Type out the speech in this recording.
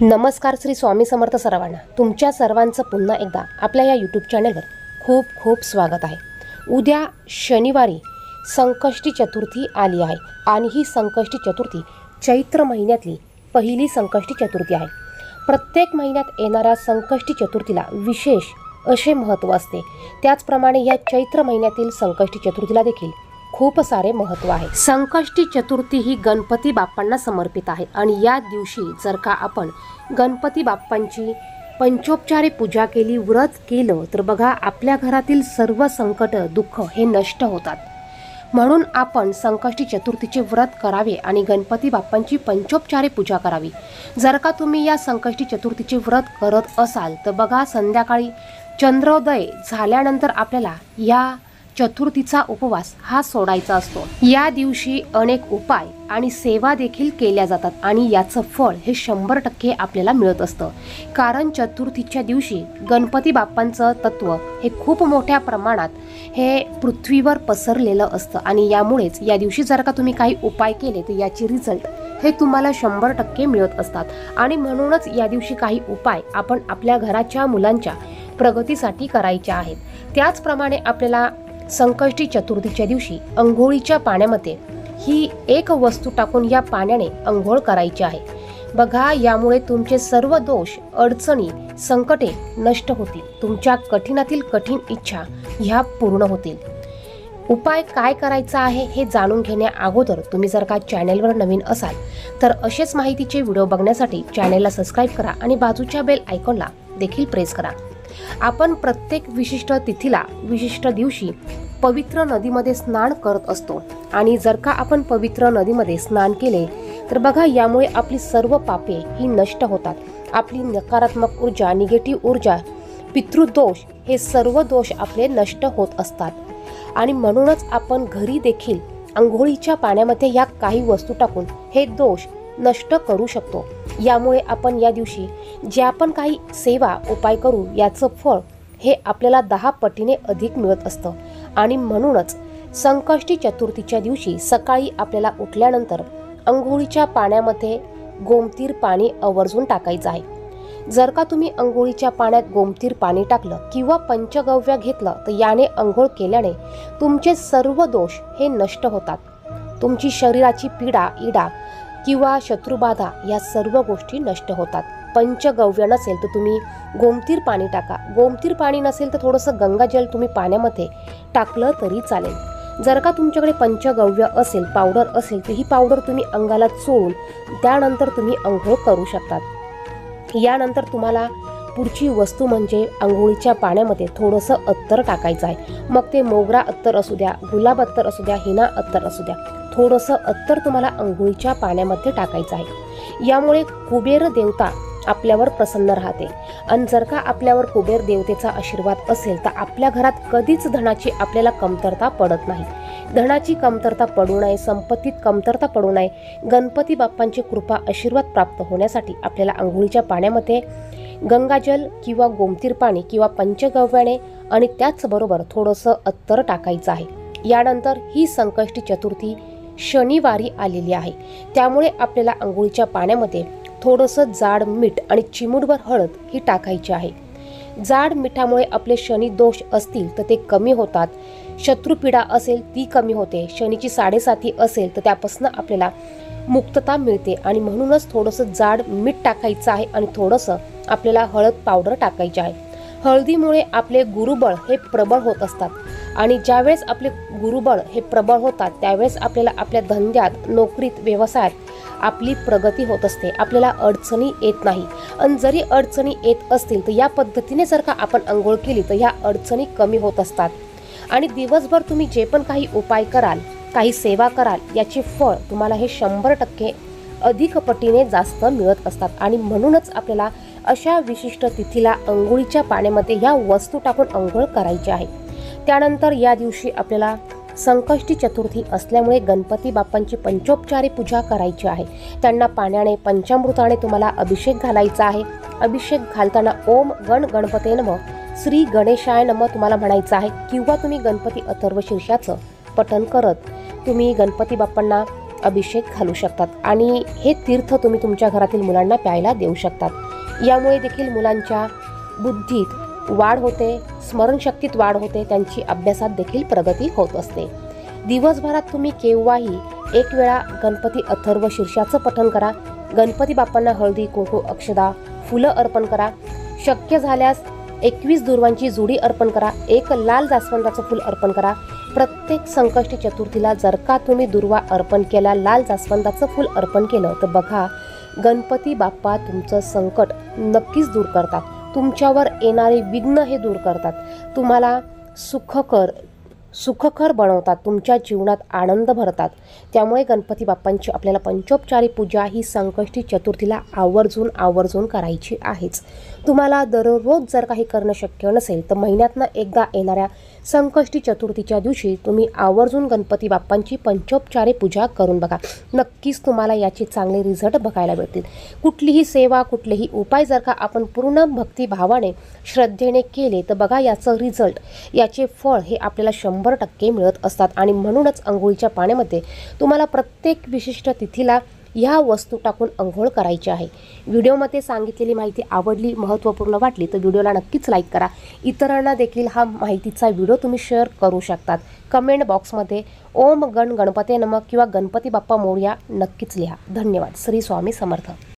नमस्कार श्री स्वामी समर्थ सर्वांना. तुमच्या सर्वांचं पुन्हा एकदा आपल्या या यूट्यूब चॅनलवर खूप खूप स्वागत आहे. उद्या शनिवारी संकष्टी चतुर्थी आली आहे आणि ही संकष्टी चतुर्थी चैत्र महिन्यातली पहिली संकष्टी चतुर्थी आहे. प्रत्येक महिन्यात येणाऱ्या संकष्टी चतुर्थीला विशेष असे महत्त्व असते. त्याचप्रमाणे या चैत्र महिन्यातील संकष्टी चतुर्थीला देखील खूप सारे महत्त्व आहे. संकष्टी चतुर्थी ही गणपती बाप्पांना समर्पित आहे. आणि या दिवशी जर का आपण गणपती बाप्पांची पंचोपचारे पूजा केली व्रत केलं तर बघा आपल्या घरातील सर्व संकट दुःख हे नष्ट होतात. म्हणून आपण संकष्टी चतुर्थीचे व्रत करावे आणि गणपती बाप्पांची पंचोपचारे पूजा करावी. जर का तुम्ही या संकष्टी चतुर्थीचे व्रत करत असाल तर बघा संध्याकाळी चंद्रोदय झाल्यानंतर आपल्याला या चतुर्थीचा उपवास हा सोडायचा असतो. या दिवशी अनेक उपाय आणि सेवा देखील केल्या जातात आणि याचं फळ हे शंभर टक्के आपल्याला मिळत असतं. कारण चतुर्थीच्या दिवशी गणपती बाप्पांचं तत्व हे खूप मोठ्या प्रमाणात हे पृथ्वीवर पसरलेलं असतं आणि यामुळेच या दिवशी जर का तुम्ही काही उपाय केले तर याची रिझल्ट हे तुम्हाला शंभर टक्के मिळत असतात. आणि म्हणूनच या दिवशी काही उपाय आपण आपल्या घराच्या मुलांच्या प्रगतीसाठी करायच्या आहेत. त्याचप्रमाणे आपल्याला संकष्टी चतुर्थीच्या दिवशी अंघोळीच्या पाण्यामध्ये ही एक वस्तू टाकून या पाण्याने अंघोळ करायची आहे. बघा यामुळे तुमचे सर्व दोष अडचणी संकटे नष्ट होतील. तुमच्या कठीणातील कठीण इच्छा ह्या पूर्ण होतील. उपाय काय करायचा आहे हे जाणून घेण्या अगोदर तुम्ही जर का चॅनेलवर नवीन असाल तर असेच माहितीचे व्हिडिओ बघण्यासाठी चॅनेलला सबस्क्राईब करा आणि बाजूच्या बेल आयकॉनला देखील प्रेस करा. आपण प्रत्येक विशिष्ट तिथीला विशिष्ट दिवशी पवित्र नदीमध्ये स्नान करत असतो. आणि जर का आपण पवित्र नदीमध्ये स्नान केले तर बघा यामुळे आपली सर्व पापे ही नष्ट होतात. आपली नकारात्मक ऊर्जा निगेटिव्ह ऊर्जा पितृदोष हे सर्व दोष आपले नष्ट होत असतात. आणि म्हणूनच आपण घरी देखील आंघोळीच्या पाण्यामध्ये या काही वस्तू टाकून हे दोष नष्ट करू शकतो. यामुळे आपण या दिवशी जे आपण काही सेवा उपाय करू याचं फळ हे आपल्याला दहा पटीने अधिक मिळत असतं. आणि म्हणूनच संकष्टी चतुर्थीच्या दिवशी सकाळी आपल्याला उठल्यानंतर अंघोळीच्या पाण्यामध्ये गोमतीर पाणी आवर्जून टाकायचं आहे. जर का तुम्ही अंघोळीच्या पाण्यात गोमतीर पाणी टाकलं किंवा पंचगव्य घेतलं तर याने अंघोळ केल्याने तुमचे सर्व दोष हे नष्ट होतात. तुमची शरीराची पीडा इडा किंवा शत्रुबाधा या सर्व गोष्टी नष्ट होतात. पंचगव्य नसेल तर तुम्ही गोमतीर पाणी टाका. गोमतीर पाणी नसेल तर थोडंसं गंगाजल तुम्ही पाण्यामध्ये टाकलं तरी चालेल. जर का तुमच्याकडे पंचगव्य असेल पावडर असेल तर ही पावडर तुम्ही अंगाला चोळून त्यानंतर तुम्ही अंघोळ करू शकतात. यानंतर तुम्हाला पुढची वस्तू म्हणजे आंघोळीच्या पाण्यामध्ये थोडंसं अत्तर टाकायचं आहे. मग ते मोगरा अत्तर असू द्या गुलाब अत्तर असू द्या हिना अत्तर असू द्या. थोडंसं अत्तर तुम्हाला आंघोळीच्या पाण्यामध्ये टाकायचं आहे. यामुळे कुबेर देवता आपल्यावर प्रसन्न राहते. आणि जर का आपल्यावर कुबेर देवतेचा आशीर्वाद असेल तर आपल्या घरात कधीच धनाची आपल्याला कमतरता पडत नाही. धनाची कमतरता पडू नये संपत्तीत कमतरता पडू नये. गणपती बाप्पांची कृपा आशीर्वाद प्राप्त होण्यासाठी आपल्याला आंघोळीच्या पाण्यामध्ये गंगाजल किंवा गोमतीर पाणी किंवा पंचगव्याने आणि त्याचबरोबर थोडंसं अत्तर टाकायचं आहे. यानंतर ही संकष्टी चतुर्थी शनिवारी आलेली आहे. त्यामुळे आपल्याला आंघोळीच्या पाण्यामध्ये थोडंसं जाड मीठ आणि चिमूटभर हळद ही टाकायची आहे. जाड मिठामुळे आपले शनी दोष असतील तर ते कमी होतात. शत्रुपीडा असेल ती कमी होते. शनीची साडेसाती असेल तर त्यापासून आपल्याला मुक्तता मिळते आणि म्हणूनच थोडंसं जाड मीठ टाकायचं आहे आणि थोडंसं आपल्याला हळद पावडर टाकायची आहे. हळदीमुळे आपले गुरुबळ हे प्रबळ होत असतात. आणि ज्यावेळेस आपले गुरुबळ हे प्रबळ होतात त्यावेळेस आपल्याला आपल्या धंद्यात नोकरीत व्यवसायात आपली प्रगती होत असते. आपल्याला अडचणी येत नाही. आणि जरी अडचणी येत असतील तर या पद्धतीने जर का आपण आंघोळ केली तर ह्या अडचणी कमी होत असतात. आणि दिवसभर तुम्ही जे पण काही उपाय कराल काही सेवा कराल याचे फळ तुम्हाला हे शंभर टक्के अधिक पटीने जास्त मिळत असतात. आणि म्हणूनच आपल्याला अशा विशिष्ट तिथीला अंघोळीच्या पाण्यामध्ये ह्या वस्तू टाकून अंघोळ करायची आहे. त्यानंतर या दिवशी आपल्याला संकष्टी चतुर्थी असल्यामुळे गणपती बाप्पांची पंचोपचारी पूजा करायची आहे. त्यांना पाण्याने पंचामृताने तुम्हाला अभिषेक घालायचा आहे. अभिषेक घालताना ओम गण गणपते नम श्री गणेशाय नम तुम्हाला म्हणायचं आहे. किंवा तुम्ही गणपती अथर्व शीर्षाचं पठन करत तुम्ही गणपती बाप्पांना अभिषेक घालू शकतात. आणि हे तीर्थ तुम्ही तुमच्या घरातील मुलांना प्यायला देऊ शकतात. यामुळे देखील मुलांच्या बुद्धीत वाढ होते स्मरणशक्तीत वाढ होते त्यांची अभ्यासात देखील प्रगती होत असते. दिवसभरात तुम्ही केव्हाही एक वेळा गणपती अथर्व शीर्षाचं पठण करा. गणपती बाप्पांना हळदी कुंकू अक्षदा फुलं अर्पण करा. शक्य झाल्यास एकवीस दुर्वांची जुडी अर्पण करा. एक लाल जास्वंदाचं फूल अर्पण करा. प्रत्येक संकष्टी चतुर्थीला जर का तुम्ही दुर्वा अर्पण केला लाल जास्वंदाचं फूल अर्पण केलं तर बघा गणपती बाप्पा तुमचं संकट नक्कीच दूर करतात. तुमच्यावर येणारे विघ्न हे दूर करतात. तुम्हाला सुखकर सुखकर बनवतात. तुमच्या जीवनात आनंद भरतात. त्यामुळे गणपती बाप्पांची आपल्याला पंचोपचारी पूजा ही संकष्टी चतुर्थीला आवर्जून आवर्जून करायची आहेच. तुम्हाला दररोज जर काही करणं शक्य नसेल तर महिन्यातनं एकदा येणाऱ्या संकष्टी चतुर्थीच्या दिवशी तुम्ही आवर्जून गणपती बाप्पांची पंचोपचारे पूजा करून बघा. नक्कीच तुम्हाला याचे चांगले रिझल्ट बघायला मिळतील. कुठलीही सेवा कुठलेही उपाय जर का आपण पूर्ण भक्तिभावाने श्रद्धेने केले तर बघा याचं रिझल्ट. याचे फळ हे आपल्याला शंभर टक्के मिळत असतात. आणि म्हणूनच अंघोळीच्या पाण्यामध्ये तुम्हाला प्रत्येक विशिष्ट तिथीला ह्या वस्तू टाकून अंघोळ करायची आहे. व्हिडिओमध्ये सांगितलेली माहिती आवडली महत्त्वपूर्ण वाटली तर व्हिडिओला नक्कीच लाईक करा. इतरांना देखील हा माहितीचा व्हिडिओ तुम्ही शेअर करू शकतात. कमेंट बॉक्समध्ये ओम गण गणपते नमक किंवा गणपती बाप्पा मोर्या नक्कीच लिहा. धन्यवाद. श्री स्वामी समर्थ.